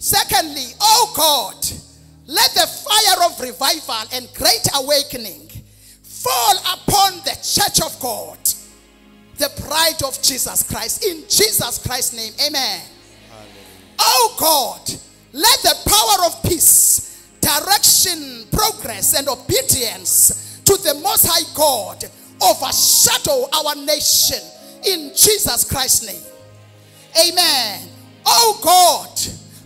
Secondly, oh God, let the fire of revival and great awakening fall upon the church of God, the bride of Jesus Christ. In Jesus Christ's name, amen. Oh God, let the power of peace, direction, progress, and obedience to the Most High God overshadow our nation in Jesus Christ's name. Amen. Oh God,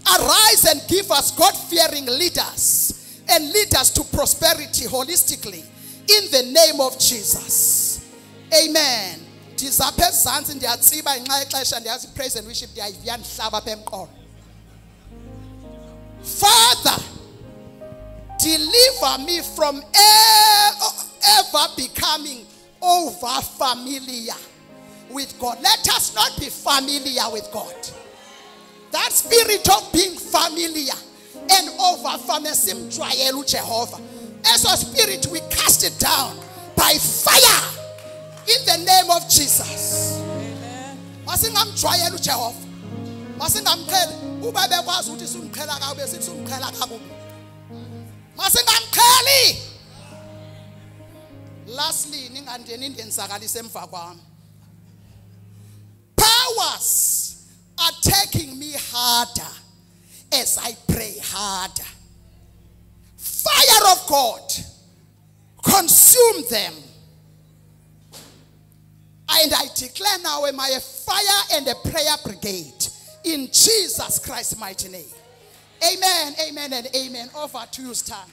arise and give us God fearing leaders and lead us to prosperity holistically in the name of Jesus. Amen. praise and worship father deliver me from ever becoming over familiar with god let us not be familiar with god that spirit of being familiar and over familiar simjwayele As eso spirit we cast it down by fire in the name of jesus. Masingamjwayeli ujehova masingamqheli uba bekwazi ukuthi simqhela sithi simqhela kakubi masingamqheli lastly ningandeni indenzakalise emva kwami. Powers are taking me harder as I pray harder. Fire of God, consume them. And I declare now, am I a fire and a prayer brigade in Jesus Christ's mighty name? Amen, amen, and amen. Over to you, Stan.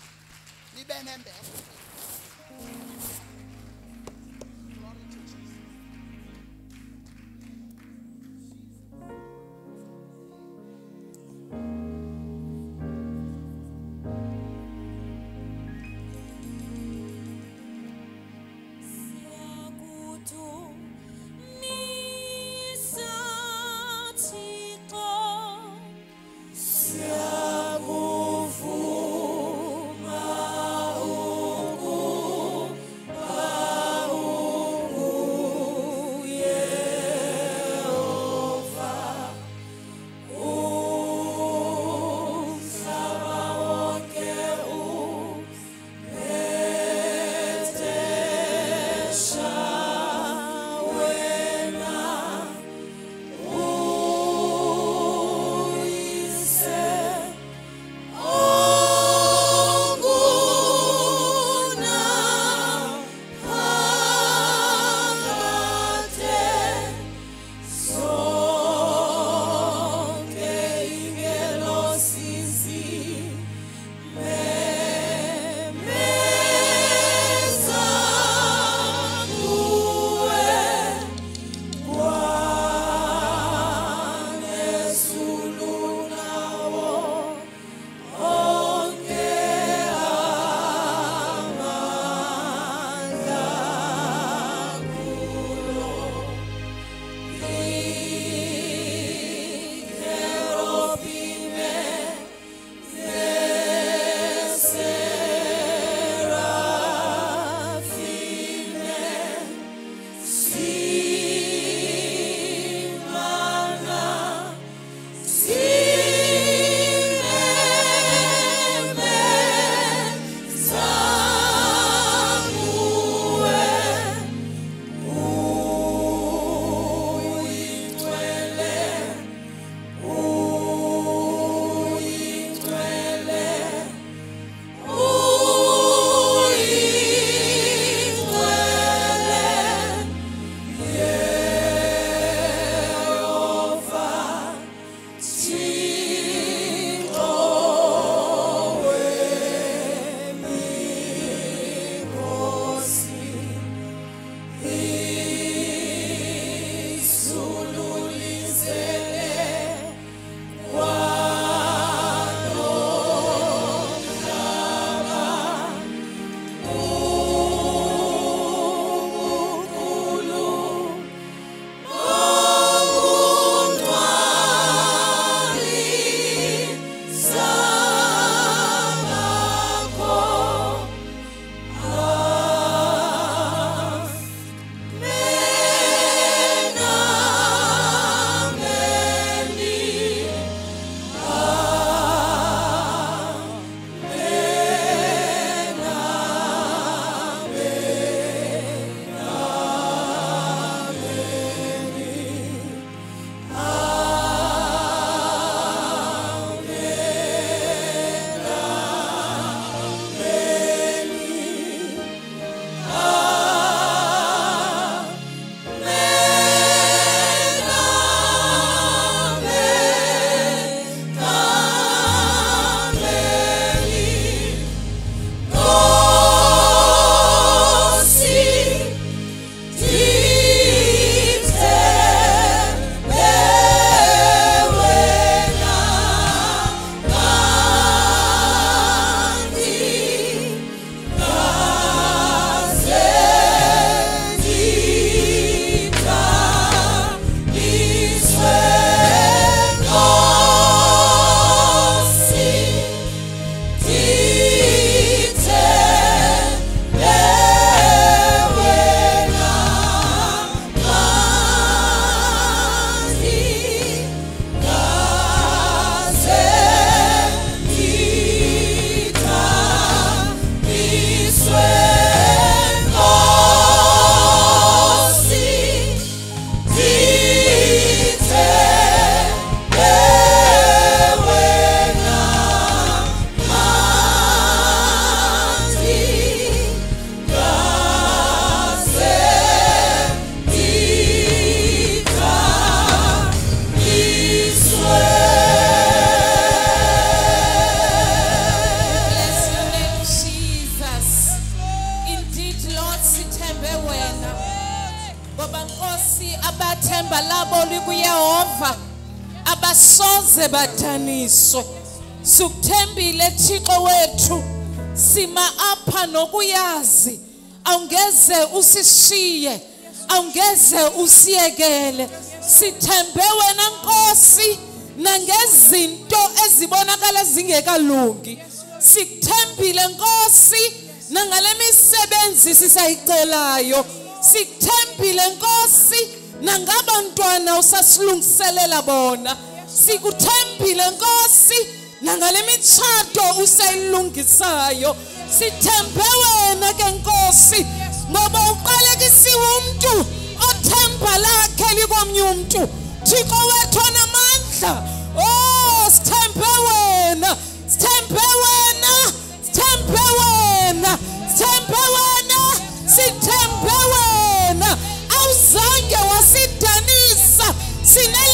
Badaniswe sukuthembile thixo wethu. Sima apha nokuyazi. Awungeze usishiye awungeze usiyekele. Sithembe wena nkosi nangezinto ezibonakala zingekalungi sikuthembile nkosi nangale misebenzi sisayicelayo. Sikuthembile nkosi nangabantwana usasilungiselela bona. Sikuthembile nkosi. Nangale mitshato usayilungisayo sithembe wena ke nkosi ngoba uqalekisiwe umntu othemba lakhe likomnye umntu. Thixo wethu onamandla. Oh sithembe wena sithembe wena sithembe wena sithembe wena sithembe wena. Awuzange wasidanisa sinelifu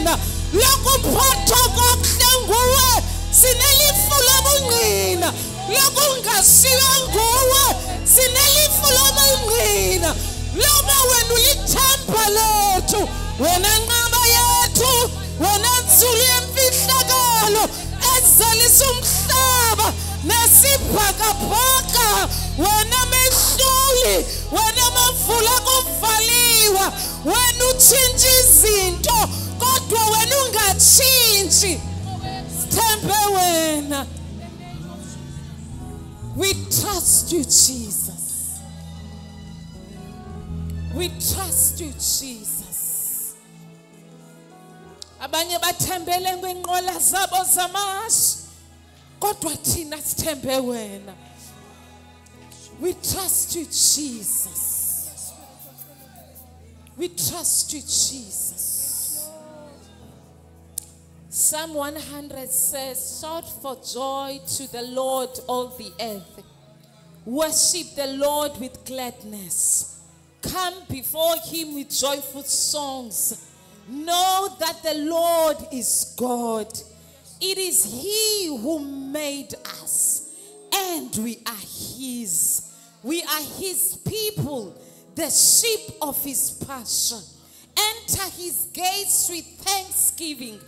lobungqina lokuphathwa kokuhle nguwe. Sinelifu lobungqina. Lokungasiwa nguwe. Sinelifu lobungqina loba wena ulithemba lethu wena nqaba yethu wena nzulu yemfihlakalo ezalisa umhlaba. Nesibhakabhaka wena mehluli wena mavula wena izinto kodwa wena ungatshintshi. Sithembe wena. We trust you jesus. We trust you jesus. Abanye bathembele kwinqola zabo zamashi kodwa thina sithembe wena we trust you jesus we trust you jesus Psalm 100 says, Shout for joy to the Lord, all the earth. Worship the Lord with gladness. Come before him with joyful songs. Know that the Lord is God. It is he who made us, and we are his. We are his people, the sheep of his pasture. Enter his gates with thanksgiving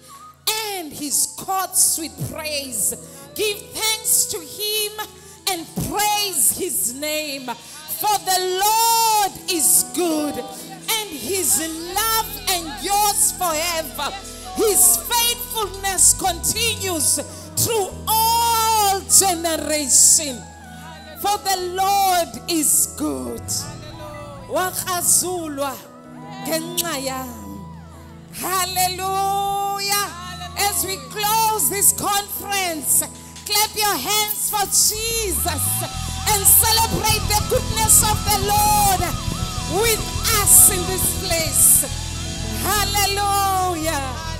and his courts with praise. Give thanks to him and praise his name. For the Lord is good, and his love endures forever. His faithfulness continues through all generation. For the Lord is good. Yami. Hallelujah. As we close this conference, clap your hands for Jesus and celebrate the goodness of the Lord with us in this place. Hallelujah.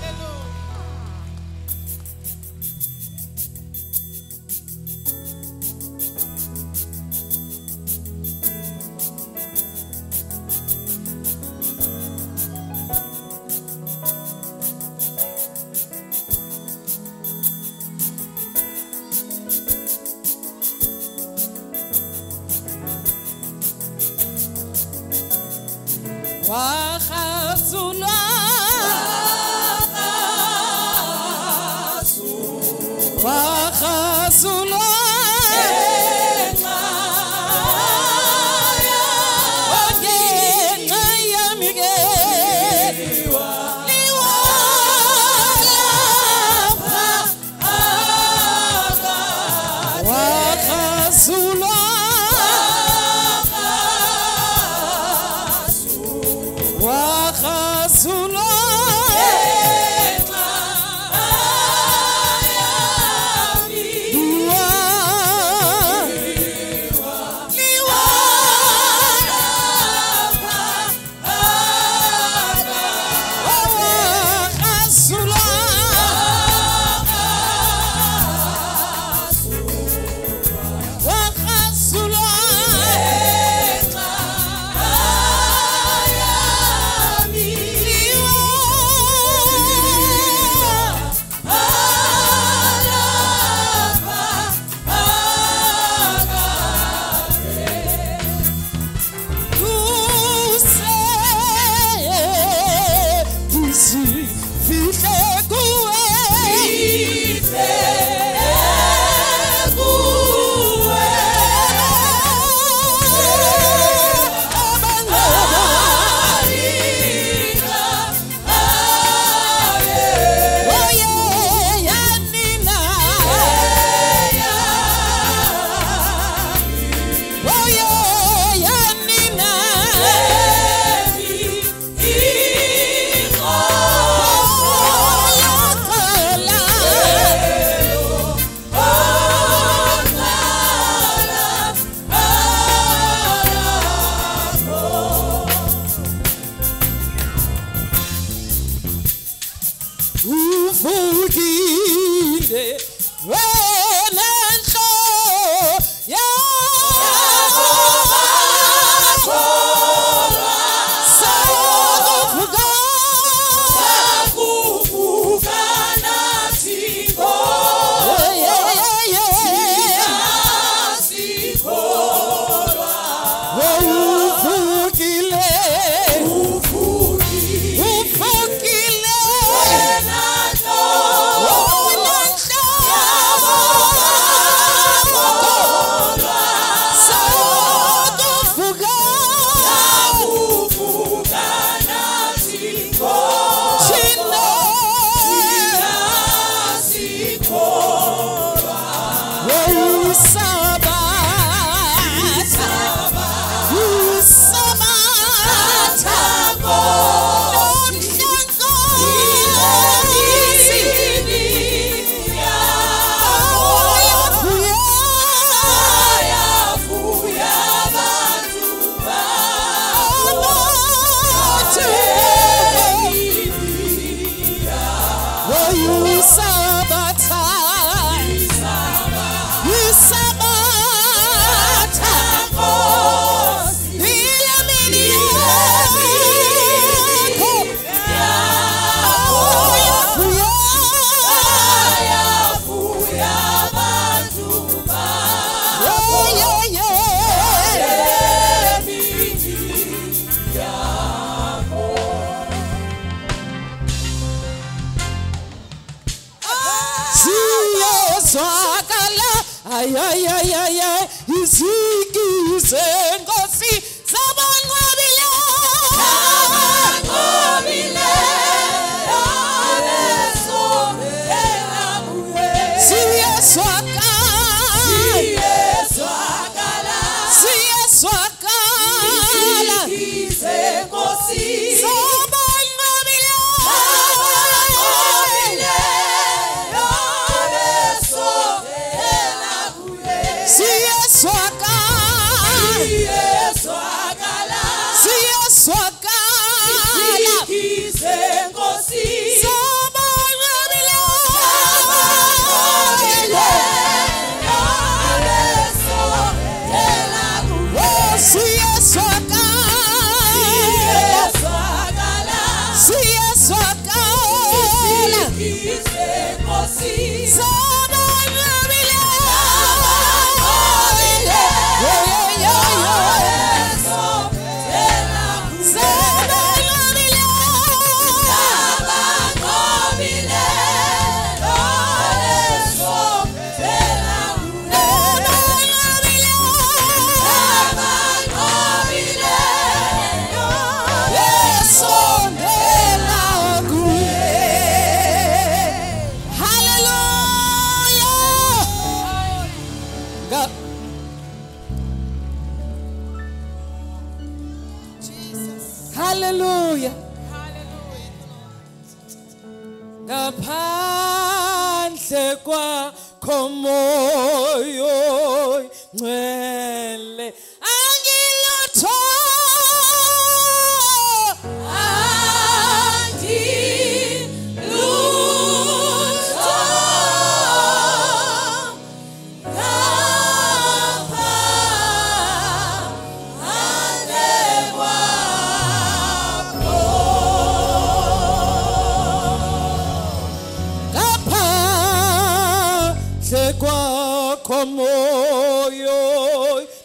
Swat!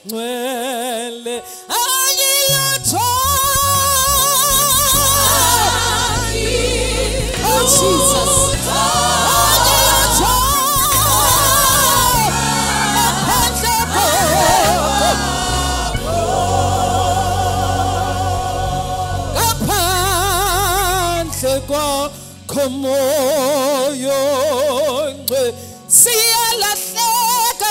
Duele. Águila Joy. Oh, Jesus. komoyo ngcwe siyalahleka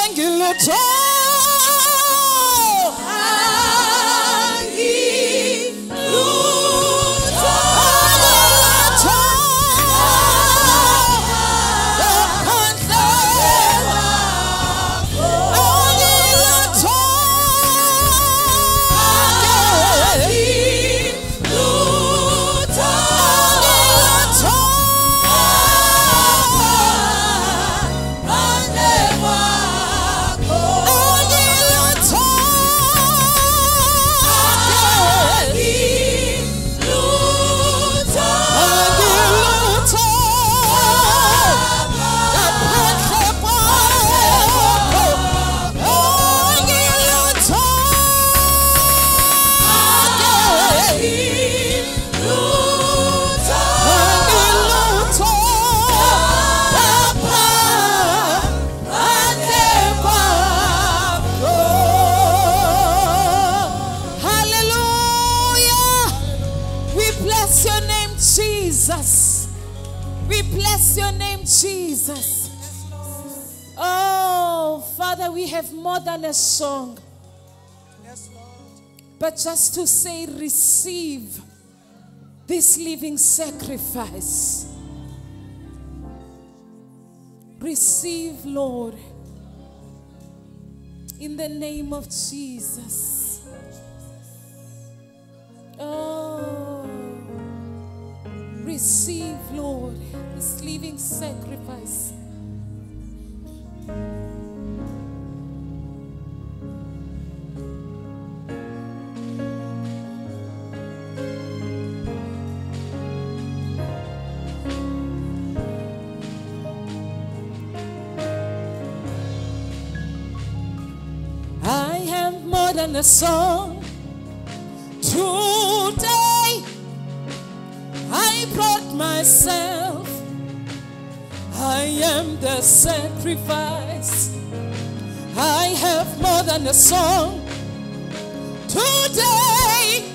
Oh, Father, we have more than a song. Yes, Lord. But just to say, receive this living sacrifice. Receive, Lord, in the name of Jesus. Oh, receive, Lord, this living sacrifice than a song. Today I brought myself the sacrifice. I have more than a song. Today,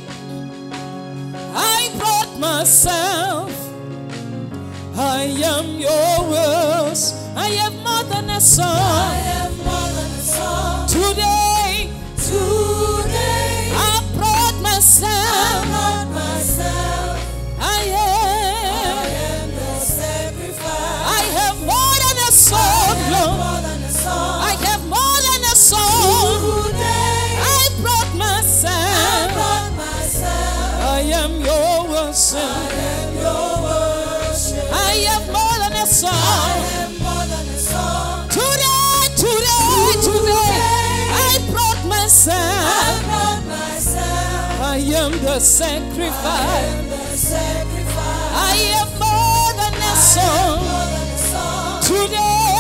I brought myself. I am yours. I have more than a song. song. I am more than a song. Today, today, today, I brought myself. I am the sacrifice. I am more than a song. Today.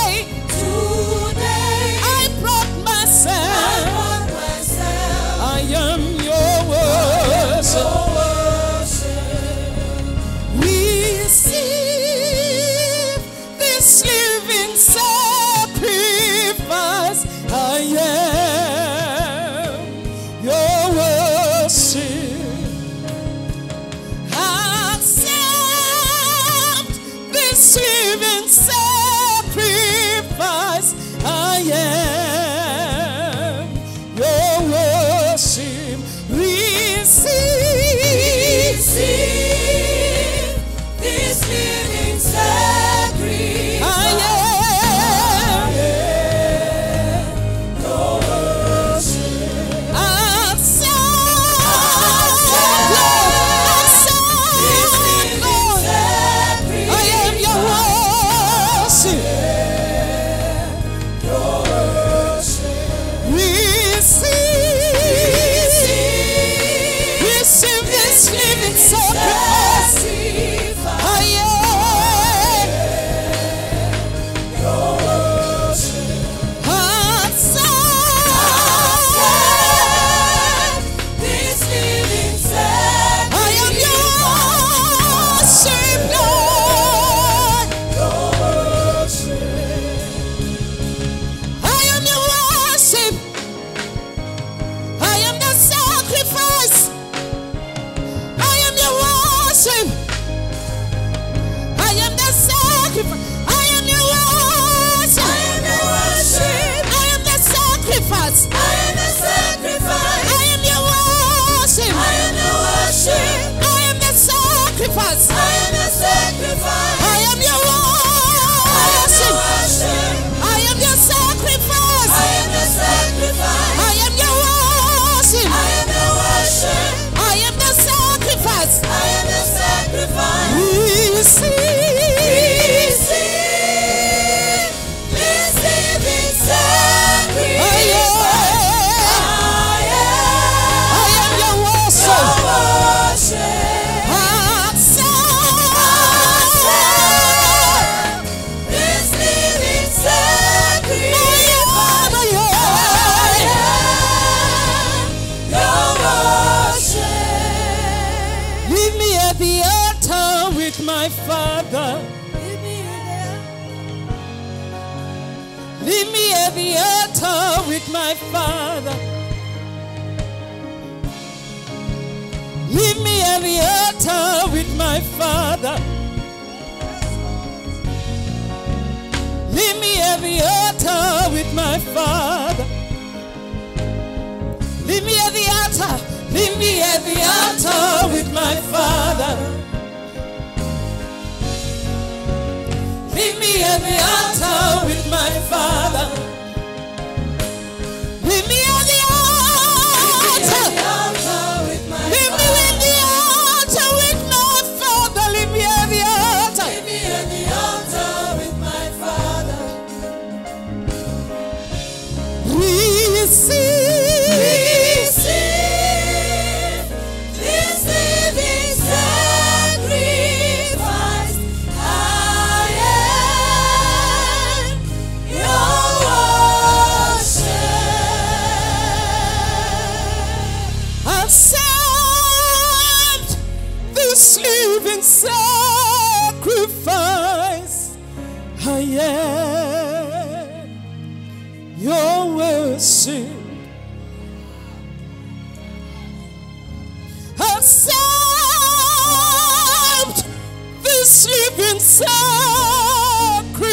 Leave me at the altar with my father. Leave me at the altar with my father. Leave me at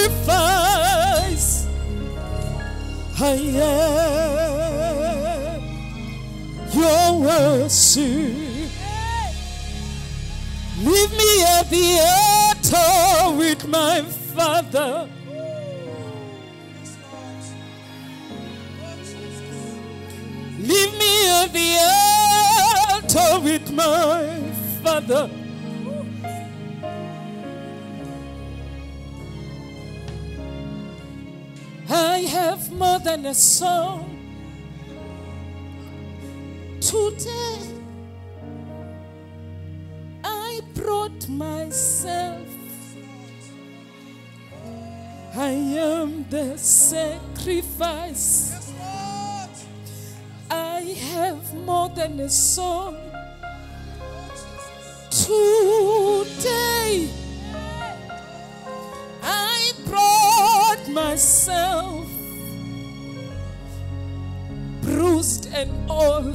sacrifice. I am your worship. Leave me at the altar with my father. Leave me at the altar with my father. Have more than a song today. I brought myself. I am the sacrifice. I have more than a song. Today, I brought myself, bruised and all,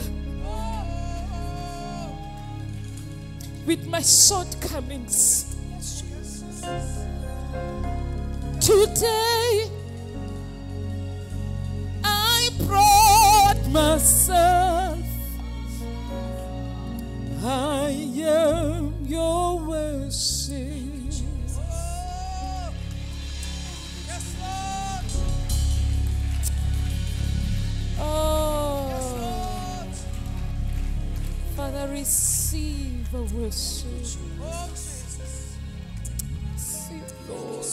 with my shortcomings. Today, I brought myself. I am your receive our worship. Lord.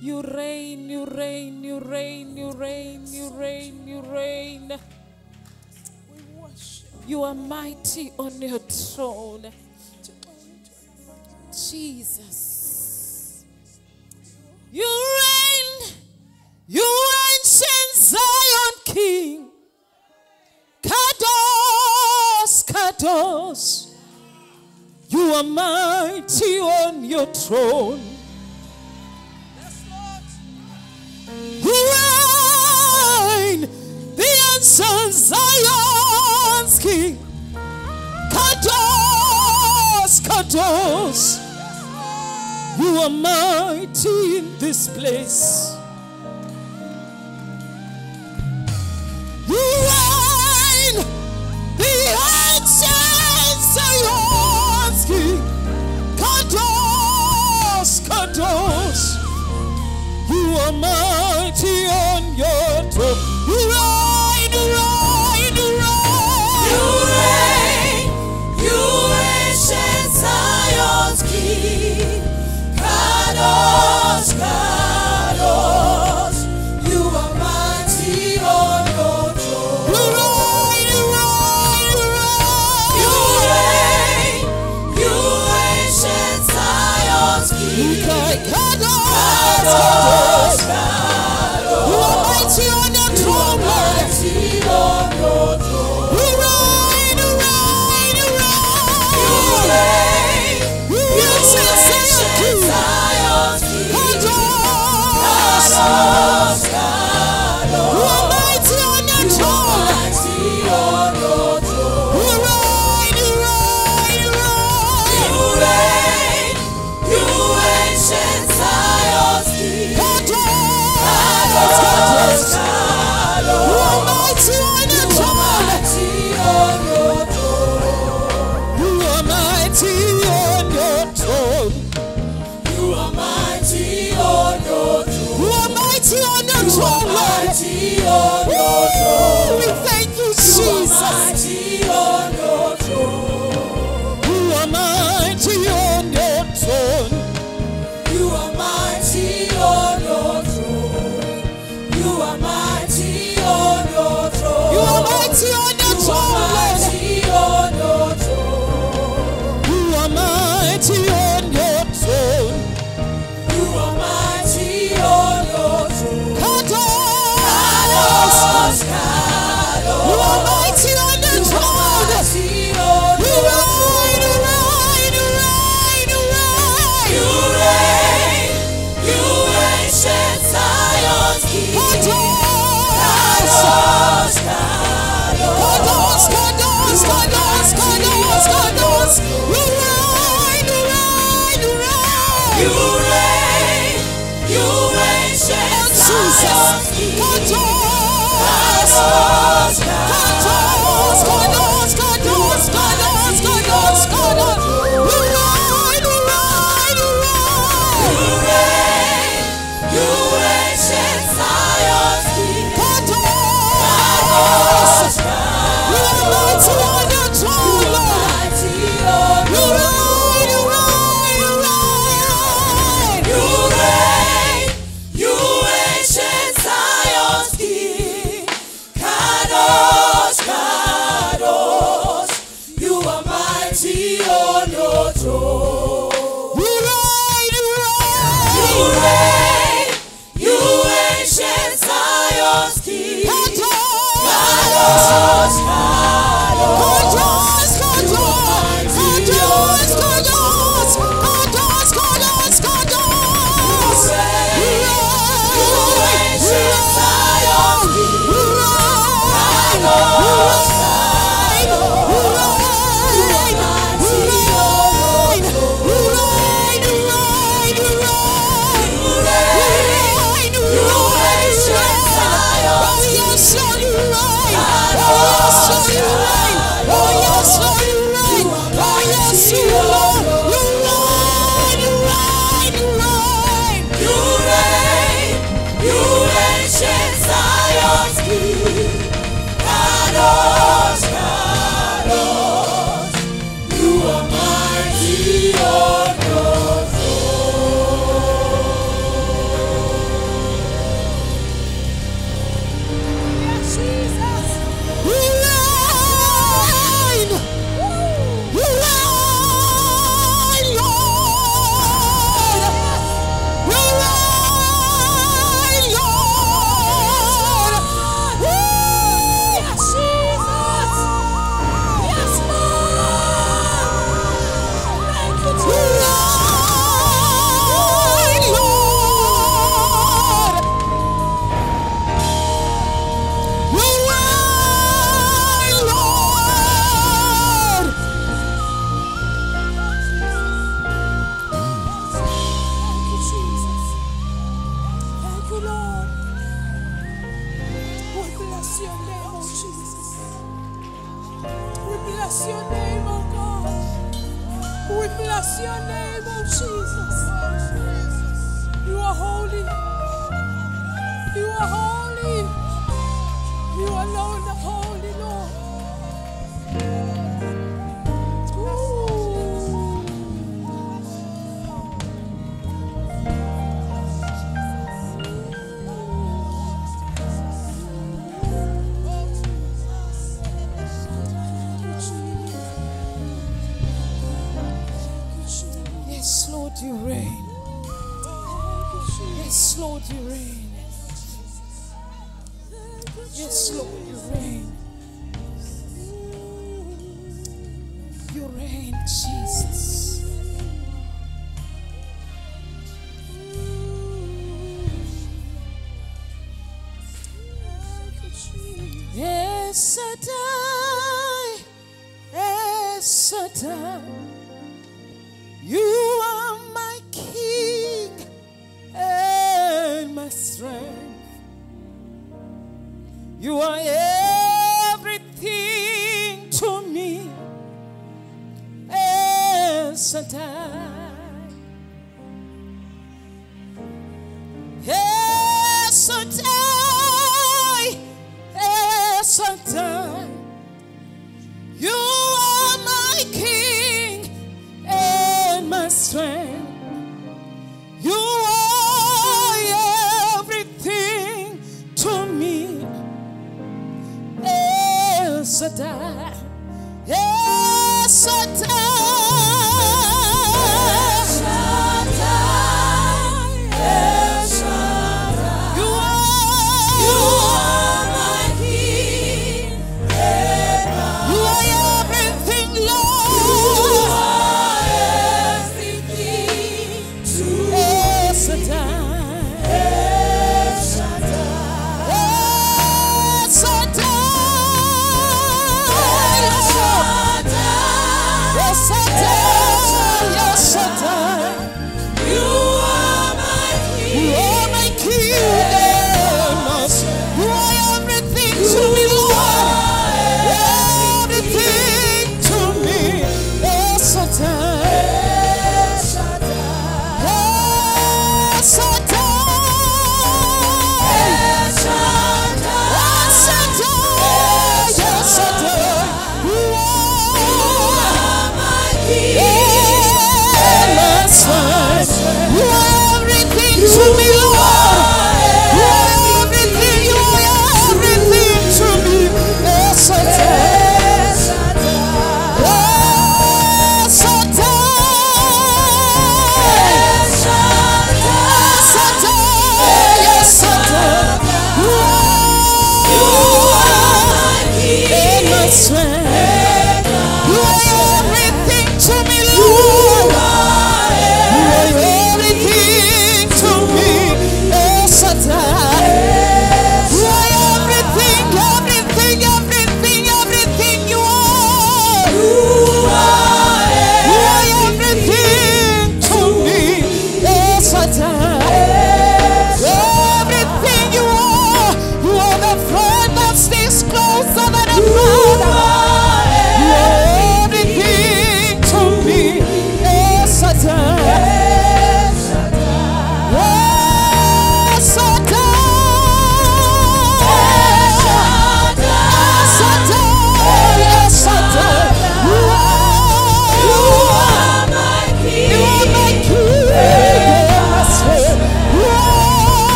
You reign, you reign, you reign, you reign, you reign, you reign. You are mighty on your throne. Jesus. You reign, you Kadosh. You are mighty on your throne. You reign, the ancient Zion's King. Kadosh, Kadosh. You are mighty in this place. Your Jesus. Kadosh. Kadosh, I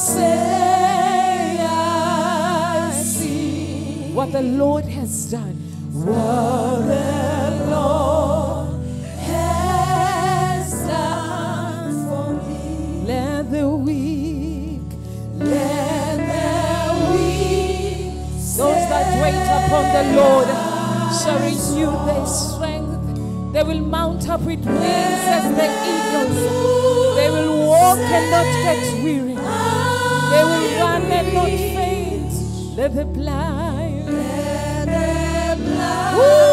say, I see what the Lord has done. What the Lord has done for me. Let the weak, let the weak, those that wait upon the Lord shall renew their strength. They will mount up with wings as the eagles. They will walk and not get weary. They will run and not faint. Let the blind, let the blind